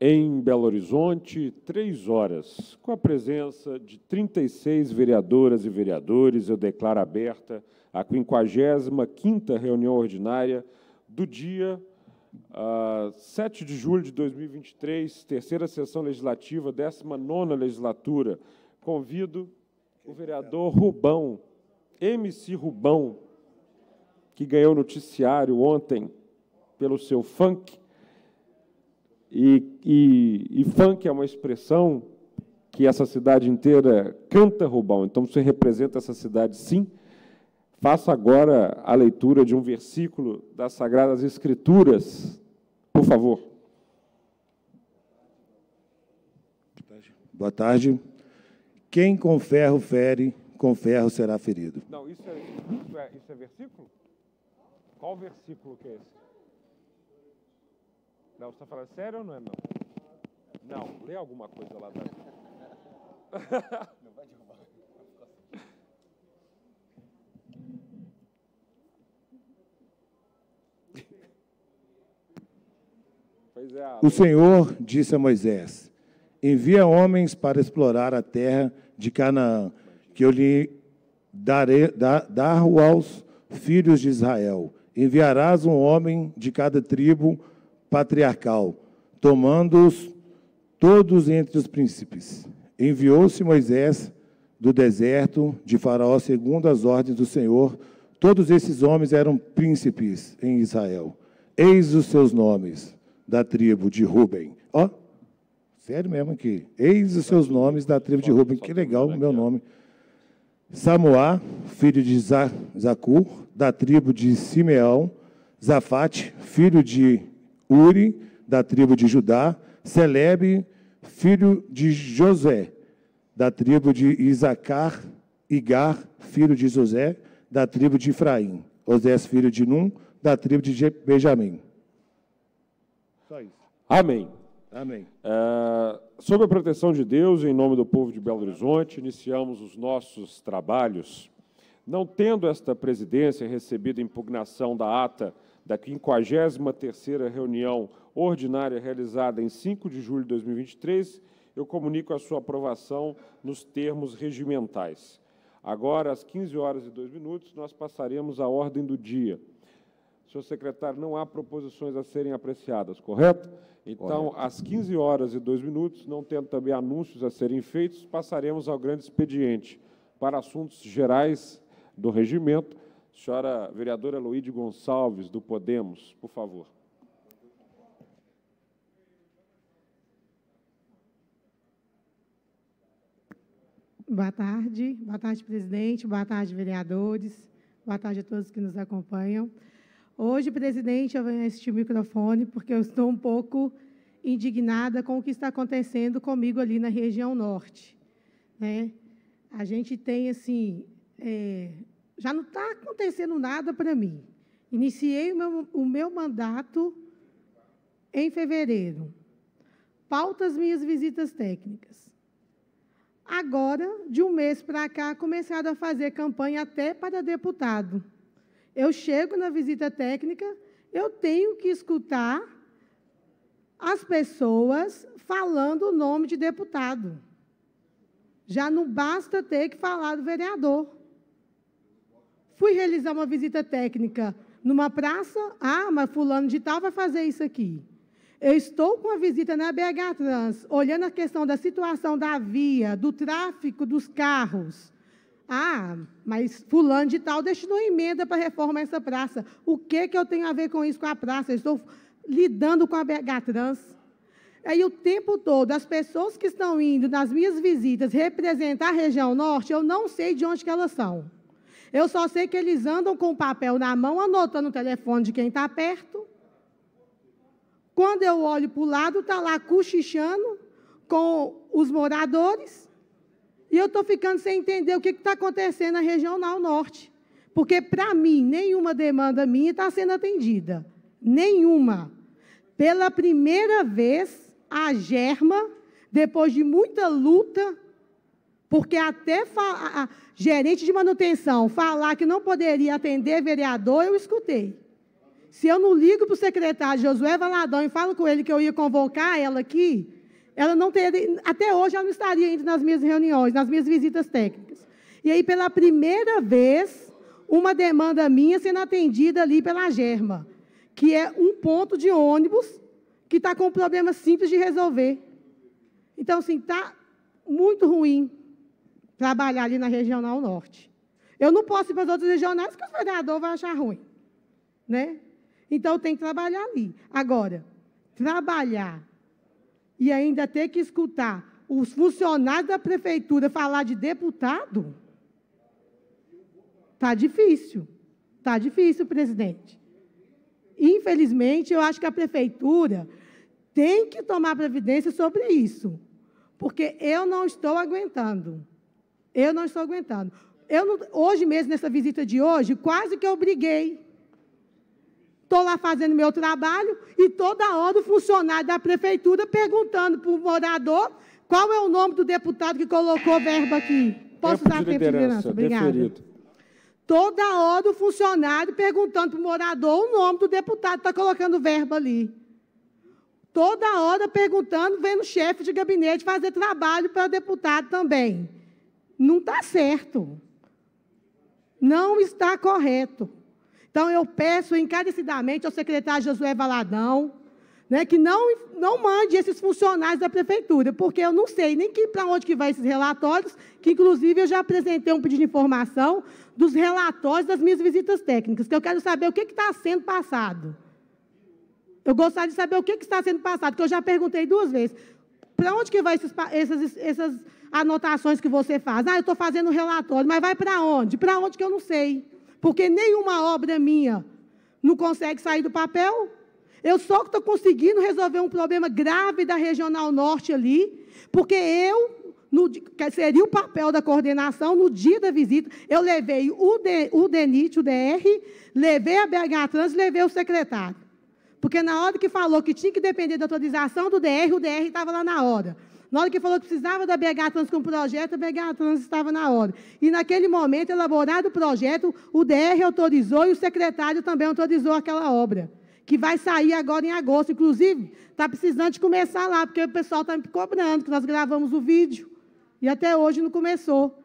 em Belo Horizonte, três horas, com a presença de 36 vereadoras e vereadores, eu declaro aberta a 55ª reunião ordinária do dia uh, 7 de julho de 2023, terceira sessão legislativa, 19ª legislatura. Convido o vereador Rubão, MC Rubão, que ganhou noticiário ontem pelo seu funk, e, e, e funk é uma expressão que essa cidade inteira canta, Rubão. Então você representa essa cidade, sim. Faça agora a leitura de um versículo das Sagradas Escrituras, por favor. Boa tarde. Quem com ferro fere, com ferro será ferido. Não, isso é, isso é, isso é versículo? Qual versículo que é esse? Não, você está falando sério ou não é não? Não, lê alguma coisa lá da. Não vai derrubar. É, o Senhor disse a Moisés: Envia homens para explorar a terra de Canaã, que eu lhe darei dar, dar aos filhos de Israel. Enviarás um homem de cada tribo patriarcal, tomando-os todos entre os príncipes. Enviou-se Moisés do deserto de Faraó, segundo as ordens do Senhor. Todos esses homens eram príncipes em Israel. Eis os seus nomes da tribo de Ruben. Ó, oh, sério mesmo aqui. Eis os seus nomes da tribo de Ruben. Que legal o meu nome. Samuá, filho de Zacur, da tribo de Simeão. Zafate, filho de Uri, da tribo de Judá, Celebe, filho de José, da tribo de Isacar, Igar, filho de José, da tribo de Efraim, Osés, filho de Num, da tribo de Benjamim. Só isso. Amém. Amém. É, sob a proteção de Deus, em nome do povo de Belo Horizonte, iniciamos os nossos trabalhos. Não tendo esta presidência recebido impugnação da ata da 53ª reunião ordinária realizada em 5 de julho de 2023, eu comunico a sua aprovação nos termos regimentais. Agora, às 15 horas e 2 minutos, nós passaremos à ordem do dia. Senhor secretário, não há proposições a serem apreciadas, correto? Então, correto. às 15 horas e 2 minutos, não tendo também anúncios a serem feitos, passaremos ao grande expediente para assuntos gerais do regimento, Senhora vereadora Luíde Gonçalves, do Podemos, por favor. Boa tarde. Boa tarde, presidente. Boa tarde, vereadores. Boa tarde a todos que nos acompanham. Hoje, presidente, eu venho a este microfone porque eu estou um pouco indignada com o que está acontecendo comigo ali na região norte. Né? A gente tem, assim, é, já não está acontecendo nada para mim. Iniciei o meu, o meu mandato em fevereiro. Pautas minhas visitas técnicas. Agora, de um mês para cá, começaram a fazer campanha até para deputado. Eu chego na visita técnica, eu tenho que escutar as pessoas falando o nome de deputado. Já não basta ter que falar do vereador. Fui realizar uma visita técnica numa praça. Ah, mas fulano de tal vai fazer isso aqui. Eu estou com a visita na BH Trans, olhando a questão da situação da via, do tráfico dos carros. Ah, mas fulano de tal destinou emenda para reformar essa praça. O que, que eu tenho a ver com isso, com a praça? Eu estou lidando com a BH Trans. Aí o tempo todo, as pessoas que estão indo nas minhas visitas representar a região norte, eu não sei de onde que elas são. Eu só sei que eles andam com o papel na mão, anotando o telefone de quem está perto. Quando eu olho para o lado, está lá cochichando com os moradores. E eu estou ficando sem entender o que está acontecendo na regional norte. Porque, para mim, nenhuma demanda minha está sendo atendida. Nenhuma. Pela primeira vez, a Germa, depois de muita luta, porque até gerente de manutenção falar que não poderia atender vereador, eu escutei. Se eu não ligo para o secretário Josué Valadão e falo com ele que eu ia convocar ela aqui, ela não teria, até hoje ela não estaria indo nas minhas reuniões, nas minhas visitas técnicas. E aí, pela primeira vez, uma demanda minha sendo atendida ali pela Germa, que é um ponto de ônibus que está com um problema simples de resolver. Então, assim, está muito ruim trabalhar ali na Regional Norte. Eu não posso ir para as outras regionais, porque o vereador vai achar ruim. Né? Então, tem que trabalhar ali. Agora, trabalhar e ainda ter que escutar os funcionários da prefeitura falar de deputado, está difícil. Está difícil, presidente. Infelizmente, eu acho que a prefeitura tem que tomar providência sobre isso, porque eu não estou aguentando. Eu não estou aguentando. Eu não, hoje mesmo, nessa visita de hoje, quase que eu briguei Estou lá fazendo meu trabalho e toda hora o funcionário da prefeitura perguntando para o morador qual é o nome do deputado que colocou verba aqui. Posso tempo usar de tempo de liderança? Obrigada. Deferido. Toda hora o funcionário perguntando para o morador o nome do deputado que está colocando verba ali. Toda hora perguntando, vendo o chefe de gabinete fazer trabalho para o deputado também. Não está certo. Não está correto. Então, eu peço encarecidamente ao secretário Josué Valadão né, que não, não mande esses funcionários da prefeitura, porque eu não sei nem para onde que vai esses relatórios, que inclusive eu já apresentei um pedido de informação dos relatórios das minhas visitas técnicas, que eu quero saber o que está sendo passado. Eu gostaria de saber o que, que está sendo passado, que eu já perguntei duas vezes. Para onde que vai esses, essas, essas anotações que você faz? Ah, eu estou fazendo um relatório, mas vai para onde? Para onde que eu não sei porque nenhuma obra minha não consegue sair do papel. Eu só estou conseguindo resolver um problema grave da Regional Norte ali, porque eu, no, seria o papel da coordenação, no dia da visita, eu levei o, D, o DENIT, o DR, levei a BH Trans, levei o secretário. Porque na hora que falou que tinha que depender da autorização do DR, o DR estava lá na hora. Na hora que falou que precisava da BH Trans com projeto, a BH Trans estava na hora. E naquele momento, elaborado o projeto, o DR autorizou e o secretário também autorizou aquela obra, que vai sair agora em agosto. Inclusive, está precisando de começar lá, porque o pessoal está me cobrando, que nós gravamos o vídeo e até hoje não começou.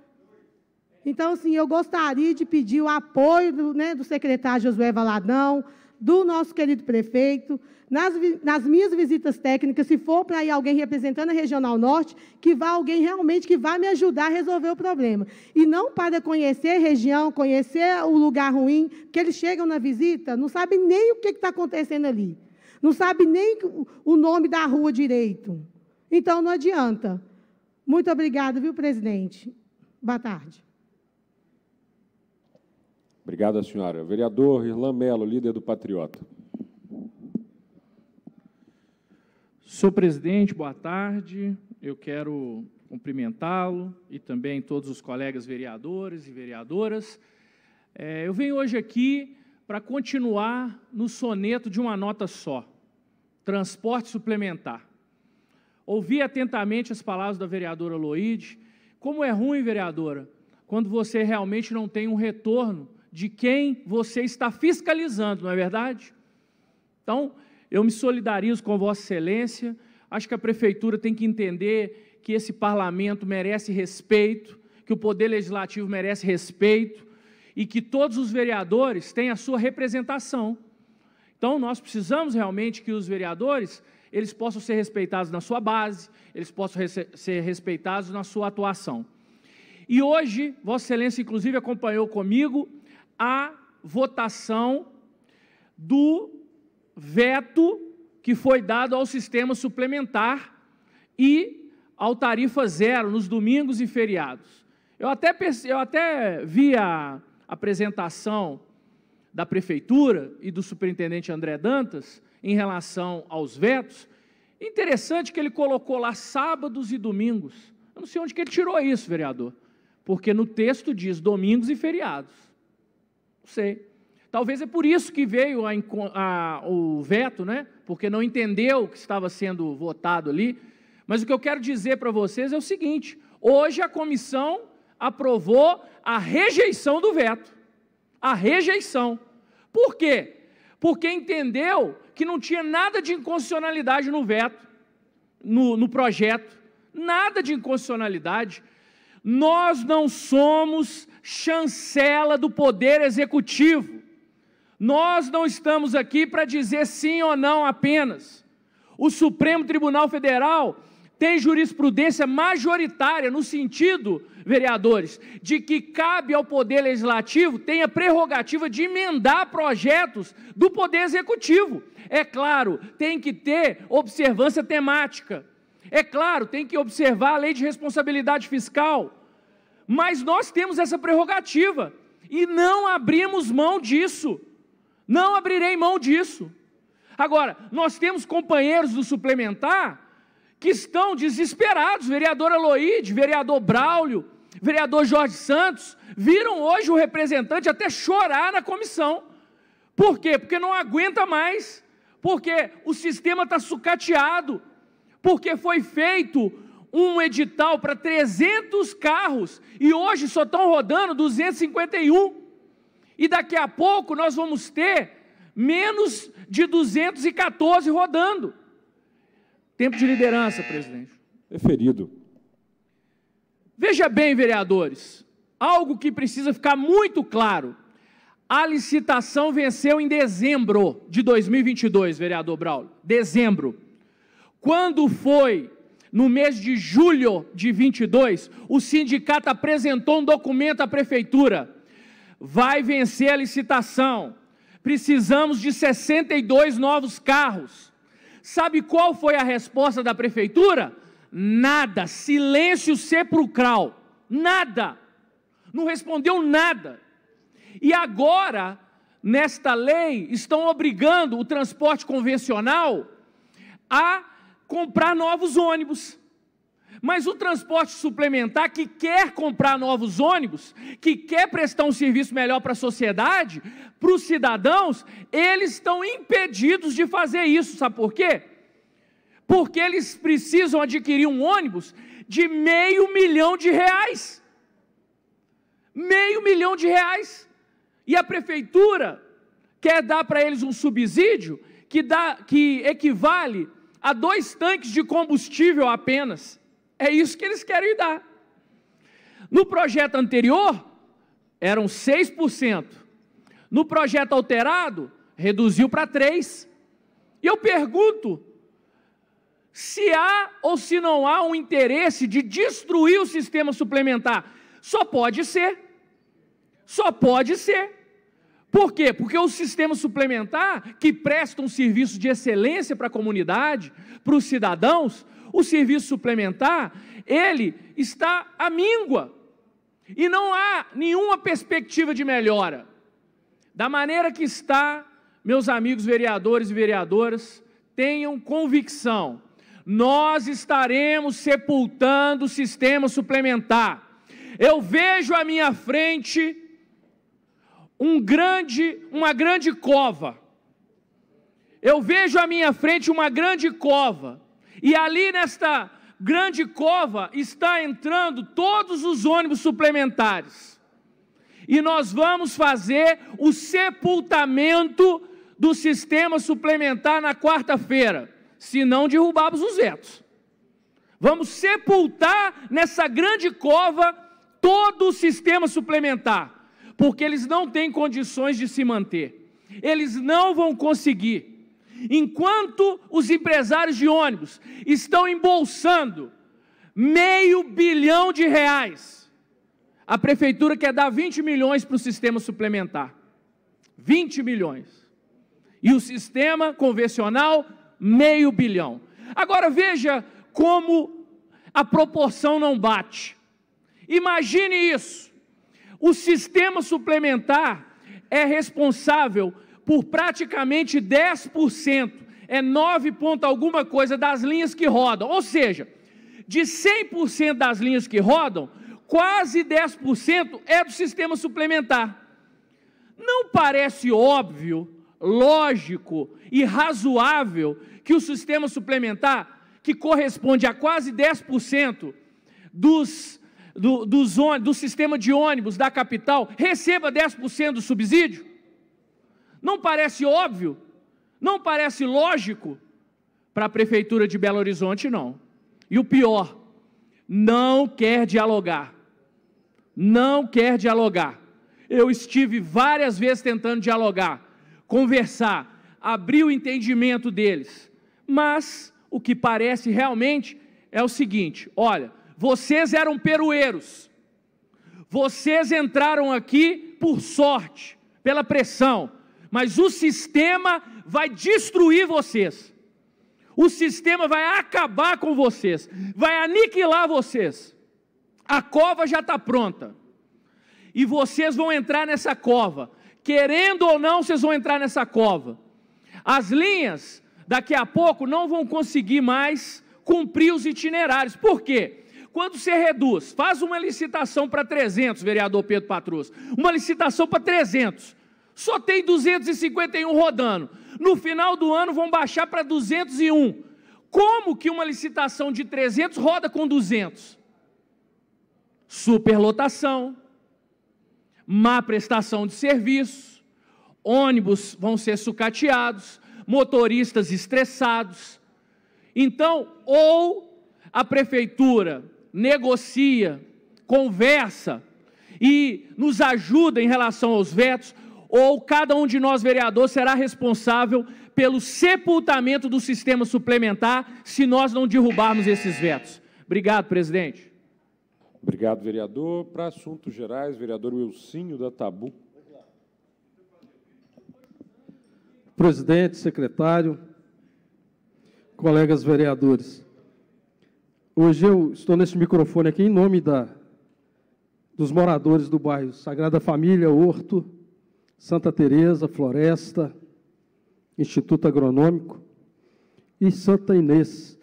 Então, assim, eu gostaria de pedir o apoio do, né, do secretário Josué Valadão, do nosso querido prefeito, nas, nas minhas visitas técnicas, se for para ir alguém representando a Regional Norte, que vá alguém realmente que vai me ajudar a resolver o problema. E não para conhecer a região, conhecer o lugar ruim, porque eles chegam na visita, não sabem nem o que está acontecendo ali. Não sabem nem o nome da rua direito. Então, não adianta. Muito obrigada, viu, presidente? Boa tarde. Obrigado, senhora. Vereador Irlan Melo, líder do Patriota. Senhor presidente, boa tarde. Eu quero cumprimentá-lo e também todos os colegas vereadores e vereadoras. É, eu venho hoje aqui para continuar no soneto de uma nota só: transporte suplementar. Ouvi atentamente as palavras da vereadora Loide. Como é ruim, vereadora, quando você realmente não tem um retorno de quem você está fiscalizando, não é verdade? Então, eu me solidarizo com Vossa Excelência. Acho que a prefeitura tem que entender que esse parlamento merece respeito, que o poder legislativo merece respeito e que todos os vereadores têm a sua representação. Então, nós precisamos realmente que os vereadores eles possam ser respeitados na sua base, eles possam ser respeitados na sua atuação. E hoje, Vossa Excelência, inclusive, acompanhou comigo a votação do veto que foi dado ao sistema suplementar e ao tarifa zero nos domingos e feriados. Eu até, eu até vi a apresentação da prefeitura e do superintendente André Dantas em relação aos vetos. Interessante que ele colocou lá sábados e domingos. Eu não sei onde que ele tirou isso, vereador, porque no texto diz domingos e feriados. Não sei. Talvez é por isso que veio a, a, o veto, né? Porque não entendeu o que estava sendo votado ali. Mas o que eu quero dizer para vocês é o seguinte: hoje a comissão aprovou a rejeição do veto. A rejeição. Por quê? porque entendeu que não tinha nada de inconstitucionalidade no veto, no, no projeto, nada de inconstitucionalidade. Nós não somos chancela do Poder Executivo. Nós não estamos aqui para dizer sim ou não apenas. O Supremo Tribunal Federal tem jurisprudência majoritária no sentido, vereadores, de que cabe ao Poder Legislativo, tem a prerrogativa de emendar projetos do Poder Executivo. É claro, tem que ter observância temática. É claro, tem que observar a lei de responsabilidade fiscal. Mas nós temos essa prerrogativa e não abrimos mão disso. Não abrirei mão disso. Agora, nós temos companheiros do suplementar que estão desesperados. Vereador Aloíde, vereador Braulio, vereador Jorge Santos, viram hoje o representante até chorar na comissão. Por quê? Porque não aguenta mais, porque o sistema está sucateado, porque foi feito um edital para 300 carros e hoje só estão rodando 251. E daqui a pouco nós vamos ter menos de 214 rodando. Tempo de liderança, presidente. Referido. Veja bem, vereadores, algo que precisa ficar muito claro. A licitação venceu em dezembro de 2022, vereador Braulio. Dezembro. Quando foi no mês de julho de 22, o sindicato apresentou um documento à prefeitura. Vai vencer a licitação. Precisamos de 62 novos carros. Sabe qual foi a resposta da prefeitura? Nada, silêncio sepulcral, nada. Não respondeu nada. E agora, nesta lei, estão obrigando o transporte convencional a comprar novos ônibus. Mas o transporte suplementar que quer comprar novos ônibus, que quer prestar um serviço melhor para a sociedade, para os cidadãos, eles estão impedidos de fazer isso. Sabe por quê? Porque eles precisam adquirir um ônibus de meio milhão de reais. Meio milhão de reais. E a prefeitura quer dar para eles um subsídio que, dá, que equivale a dois tanques de combustível apenas. É isso que eles querem dar. No projeto anterior, eram 6%. No projeto alterado, reduziu para 3%. E eu pergunto: se há ou se não há um interesse de destruir o sistema suplementar? Só pode ser. Só pode ser. Por quê? Porque o sistema suplementar, que presta um serviço de excelência para a comunidade, para os cidadãos, o serviço suplementar, ele está à míngua. E não há nenhuma perspectiva de melhora. Da maneira que está, meus amigos vereadores e vereadoras, tenham convicção. Nós estaremos sepultando o sistema suplementar. Eu vejo à minha frente um grande, uma grande cova. Eu vejo à minha frente uma grande cova e ali nesta grande cova está entrando todos os ônibus suplementares. E nós vamos fazer o sepultamento do sistema suplementar na quarta-feira, se não derrubarmos os vetos. Vamos sepultar nessa grande cova todo o sistema suplementar, porque eles não têm condições de se manter. Eles não vão conseguir. Enquanto os empresários de ônibus estão embolsando meio bilhão de reais, a prefeitura quer dar 20 milhões para o sistema suplementar. 20 milhões. E o sistema convencional, meio bilhão. Agora veja como a proporção não bate. Imagine isso. O sistema suplementar é responsável por praticamente 10%, é 9 ponto alguma coisa das linhas que rodam. Ou seja, de 100% das linhas que rodam, quase 10% é do sistema suplementar. Não parece óbvio, lógico e razoável que o sistema suplementar, que corresponde a quase 10% dos, do, dos, do sistema de ônibus da capital, receba 10% do subsídio? Não parece óbvio? Não parece lógico? Para a Prefeitura de Belo Horizonte, não. E o pior, não quer dialogar. Não quer dialogar. Eu estive várias vezes tentando dialogar, conversar, abrir o entendimento deles. Mas o que parece realmente é o seguinte: olha, vocês eram perueiros, vocês entraram aqui por sorte, pela pressão, mas o sistema vai destruir vocês. O sistema vai acabar com vocês, vai aniquilar vocês. A cova já está pronta. E vocês vão entrar nessa cova. Querendo ou não, vocês vão entrar nessa cova. As linhas, daqui a pouco, não vão conseguir mais cumprir os itinerários. Por quê? Quando você reduz, faz uma licitação para 300, vereador Pedro Patrus, uma licitação para 300, só tem 251 rodando. No final do ano vão baixar para 201. Como que uma licitação de 300 roda com 200? Superlotação, má prestação de serviço, ônibus vão ser sucateados, motoristas estressados. Então, ou a prefeitura negocia, conversa e nos ajuda em relação aos vetos, ou cada um de nós, vereador, será responsável pelo sepultamento do sistema suplementar se nós não derrubarmos esses vetos. Obrigado, presidente. Obrigado, vereador. Para assuntos gerais, vereador Wilcinho da Tabu. Presidente, secretário, colegas vereadores. Hoje eu estou nesse microfone aqui em nome da, dos moradores do bairro Sagrada Família, Horto, Santa Teresa, Floresta, Instituto Agronômico e Santa Inês,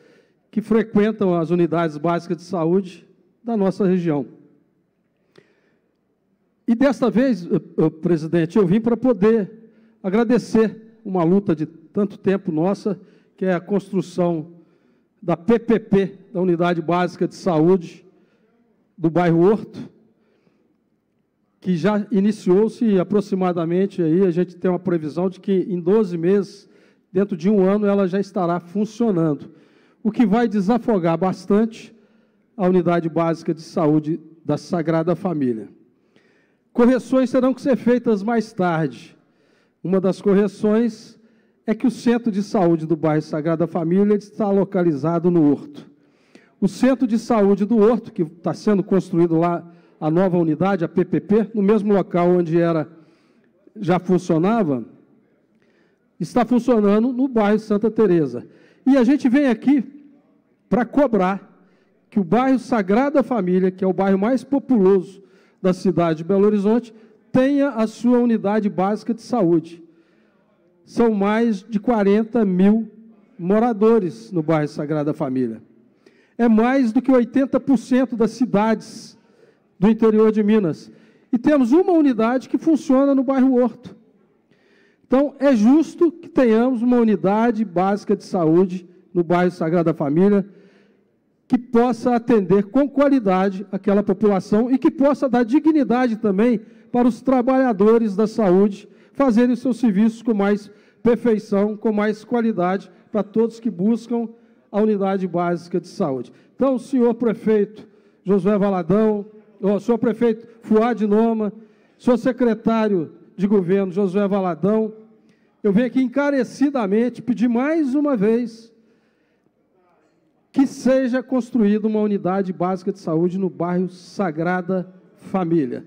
que frequentam as unidades básicas de saúde da nossa região. E desta vez, presidente, eu vim para poder agradecer uma luta de tanto tempo nossa, que é a construção da PPP, da Unidade Básica de Saúde do bairro Horto, que já iniciou-se aproximadamente aí, a gente tem uma previsão de que em 12 meses, dentro de um ano, ela já estará funcionando, o que vai desafogar bastante a unidade básica de saúde da Sagrada Família. Correções terão que ser feitas mais tarde. Uma das correções é que o centro de saúde do bairro Sagrada Família está localizado no Horto. O centro de saúde do Horto, que está sendo construído lá a nova unidade, a PPP, no mesmo local onde era já funcionava, está funcionando no bairro Santa Teresa. E a gente vem aqui para cobrar que o bairro Sagrada Família, que é o bairro mais populoso da cidade de Belo Horizonte, tenha a sua unidade básica de saúde. São mais de 40 mil moradores no bairro Sagrada Família. É mais do que 80% das cidades do interior de Minas. E temos uma unidade que funciona no bairro Horto. Então, é justo que tenhamos uma unidade básica de saúde no bairro Sagrada Família, que possa atender com qualidade aquela população e que possa dar dignidade também para os trabalhadores da saúde fazerem seus serviços com mais perfeição, com mais qualidade para todos que buscam a unidade básica de saúde. Então, senhor prefeito Josué Valadão, o senhor prefeito Fuad Noma, senhor secretário de governo Josué Valadão, eu venho aqui encarecidamente pedir mais uma vez que seja construída uma unidade básica de saúde no bairro Sagrada Família.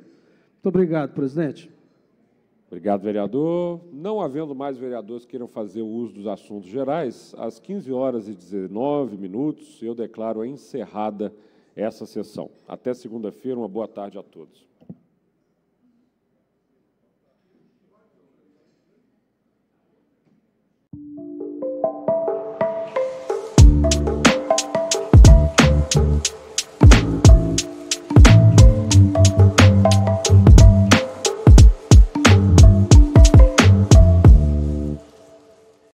Muito obrigado, presidente. Obrigado, vereador. Não havendo mais vereadores que queiram fazer o uso dos assuntos gerais, às 15 horas e 19 minutos, eu declaro encerrada essa sessão. Até segunda-feira, uma boa tarde a todos.